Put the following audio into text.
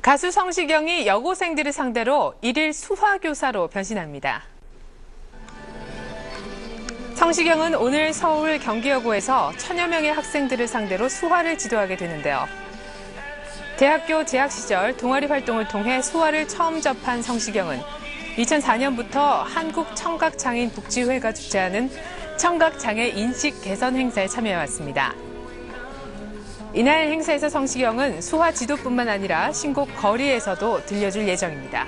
가수 성시경이 여고생들을 상대로 일일 수화교사로 변신합니다. 성시경은 오늘 서울 경기여고에서 천여 명의 학생들을 상대로 수화를 지도하게 되는데요. 대학교 재학 시절 동아리 활동을 통해 수화를 처음 접한 성시경은 2004년부터 한국청각장애인 복지회가 주최하는 청각장애 인식 개선 행사에 참여해왔습니다. 이날 행사에서 성시경은 수화 지도뿐만 아니라 신곡 거리에서도 들려줄 예정입니다.